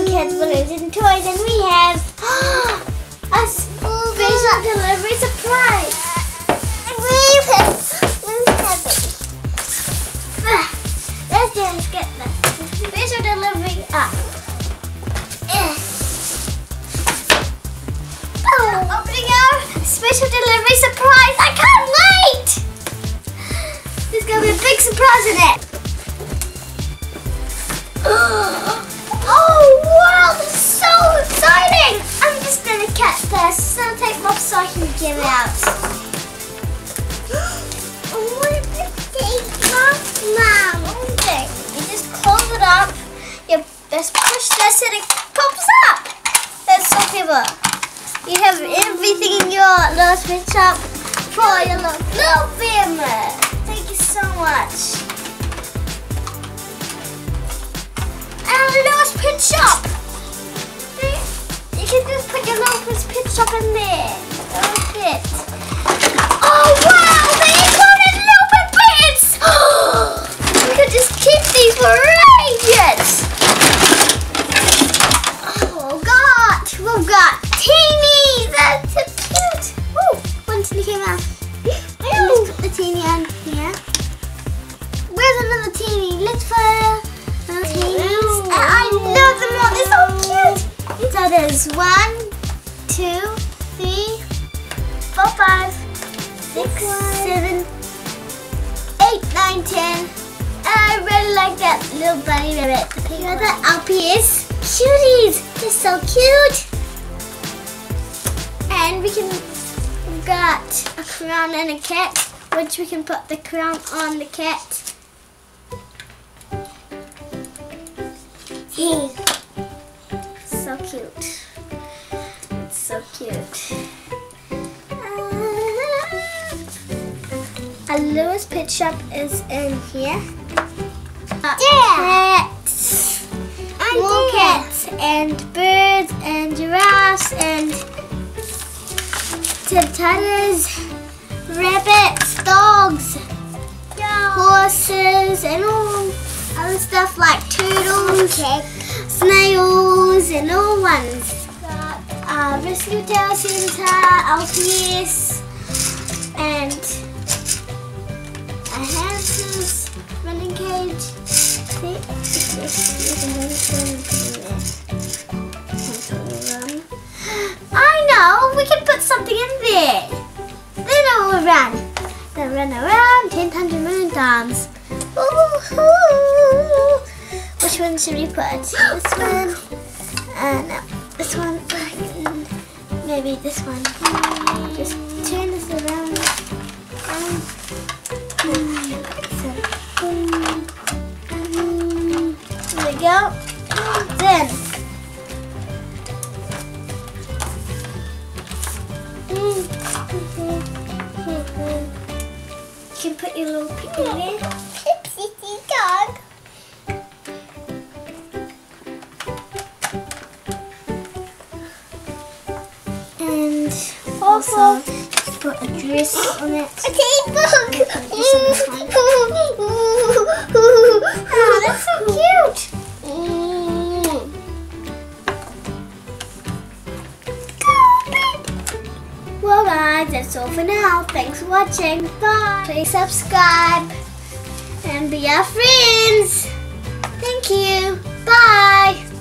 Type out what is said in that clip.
kids, balloons, and toys, and we have a special delivery surprise. Let's just get the special delivery up. Oh, opening our special delivery surprise. I can't wait! There's gonna be a big surprise in it. You have everything in your little switch shop for your little, little family. Thank you so much. And a little pit shop. You can just put your little pit shop in there. There's one, two, three, four, five, six, seven, eight, nine, ten. I really like that little bunny rabbit. The pink one. The LPS cuties. They're so cute. And we can we've got a crown and a cat, which we can put the crown on the cat. Hey. So cute. A Littlest Pet Shop is in here. Uh, Cats. More cats and birds and giraffes and tortoises, rabbits, dogs, horses, and all other stuff like turtles, snails, and all ones. Got uh, Rescue Tail Center, LPS, and I know, we can put something in there. Then it will run. Then run around 10 million times. a million Ooh, Which one should we put? This one? Uh, no, this one. Maybe this one. Just turn this around. Um, go. Then. You can put your little pig in there. Dog. And also put a dress on it. A table. guys, that's all for now. Thanks for watching. Bye. Please subscribe and be our friends. Thank you. Bye.